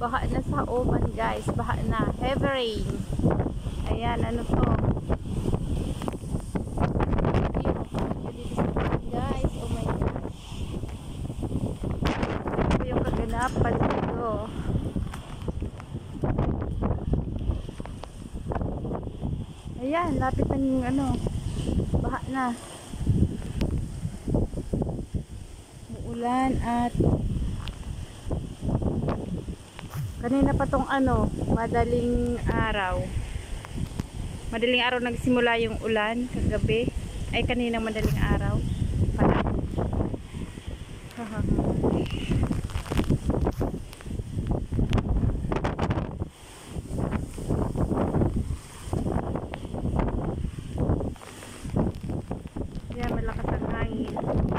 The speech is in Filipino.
Baha na sa Oman guys. Baha na. Heavy rain. Ayan, ano to? Guys. Oh my God. Ito yung kaganapan dito. Ayan, lapit ng ano, baha na. Uulan at Kanina pa tong ano, madaling araw. Madaling araw nagsimula yung ulan kagabi. Ay kanina madaling araw. Pala. Yan, malakas ang hangin.